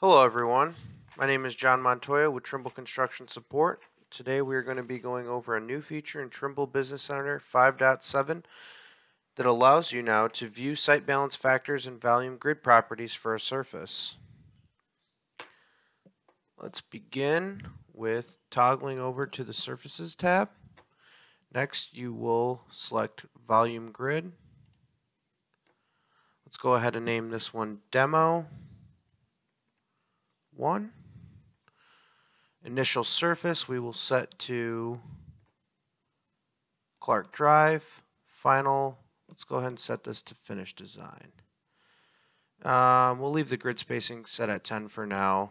Hello everyone, my name is John Montoya with Trimble Construction Support. Today we are going to be going over a new feature in Trimble Business Center 5.7 that allows you now to view site balance factors and volume grid properties for a surface. Let's begin with toggling over to the Surfaces tab. Next you will select Volume Grid. Let's go ahead and name this one Demo 1. Initial surface we will set to Clark Drive. Final, let's go ahead and set this to Finish Design. Um, we'll leave the grid spacing set at 10 for now.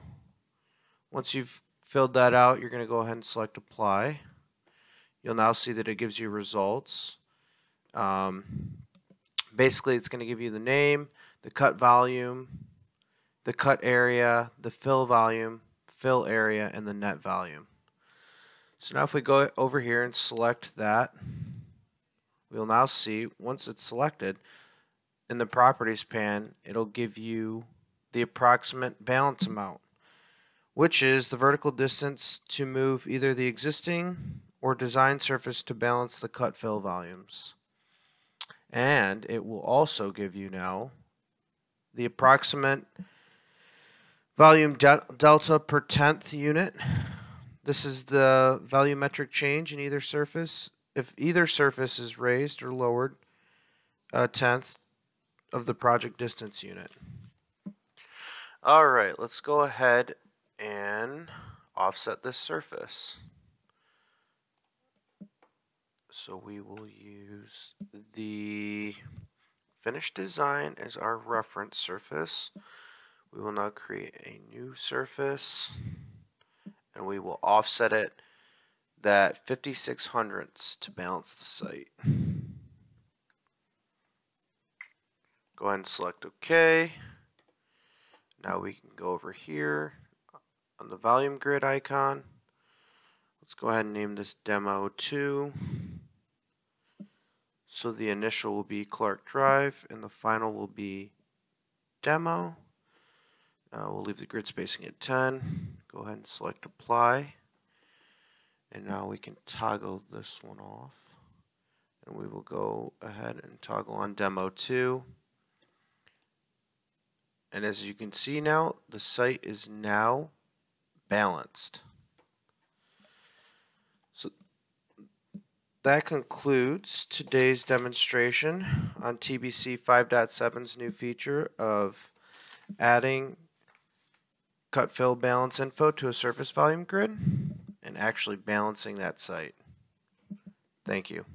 Once you've filled that out, you're going to go ahead and select Apply. You'll now see that it gives you results. Um, basically, it's going to give you the name, the cut volume, the cut area, the fill volume, fill area, and the net volume. So now if we go over here and select that, we'll now see, once it's selected, in the properties pane, it'll give you the approximate balance amount, which is the vertical distance to move either the existing or design surface to balance the cut fill volumes. And it will also give you now the approximate Volume de delta per tenth unit. This is the volumetric change in either surface. If either surface is raised or lowered a tenth of the project distance unit. All right, let's go ahead and offset this surface. So we will use the finished design as our reference surface. We will now create a new surface and we will offset it that 56 hundredths to balance the site. Go ahead and select OK. Now we can go over here on the volume grid icon. Let's go ahead and name this demo 2. So the initial will be Clark Drive and the final will be demo. Uh, we'll leave the grid spacing at 10. Go ahead and select apply. And now we can toggle this one off. And we will go ahead and toggle on demo 2. And as you can see now, the site is now balanced. So that concludes today's demonstration on TBC 5.7's new feature of adding cut fill balance info to a surface volume grid and actually balancing that site. Thank you.